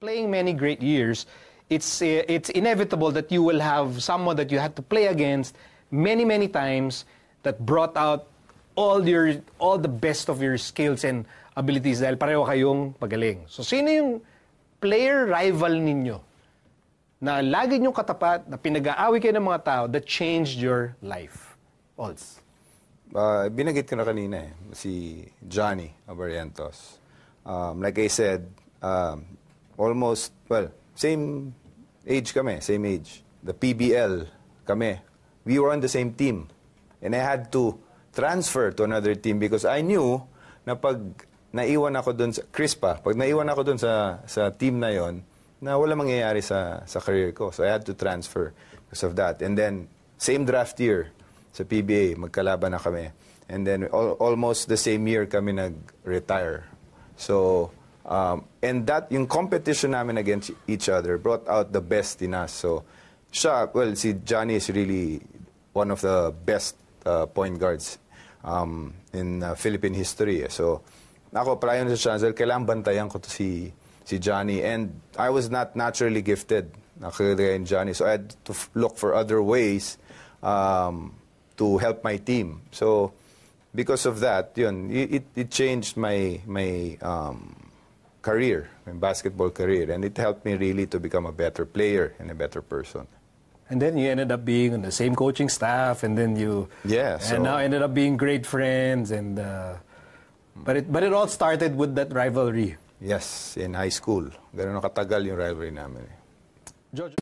Playing many great years, it's uh, it's inevitable that you will have someone that you had to play against many many times that brought out all your all the best of your skills and abilities dahil pareho kayong magaling. So sino yung player rival ninyo na lagi niyong katapat, na pinag-aaway kayo ng mga tao that changed your life? Olds. Uh, binanggit ko na kanina eh, si Johnny Abarientos. Um, like I said, um, almost, well, same age kami, same age. The PBL kami. We were on the same team. And I had to transfer to another team because I knew na pag naiwan ako doon sa Crispa, pag naiwan ako doon sa sa team na 'yon, na wala mangyayari sa sa career ko. So I had to transfer because of that. And then same draft year sa PBA, magkalaban na kami. And then al- almost the same year kami nag-retire. So um, and that yung competition namin against each other brought out the best in us. So siya, well, si Johnny is really one of the best uh, point guards um, in uh, Philippine history. So ako, prior sa Chancellor, kailangan bantayan ko to si, si Johnny. And I was not naturally gifted, nakagaya in Johnny. So I had to look for other ways um, to help my team. So because of that, yun, it, it changed my, my um, career, my basketball career. And it helped me really to become a better player and a better person. And then you ended up being on the same coaching staff, and then you Yeah, so- and now ended up being great friends. And uh, but it but it all started with that rivalry. Yes, in high school. Ganun katagal yung rivalry namin. eh. Jojo.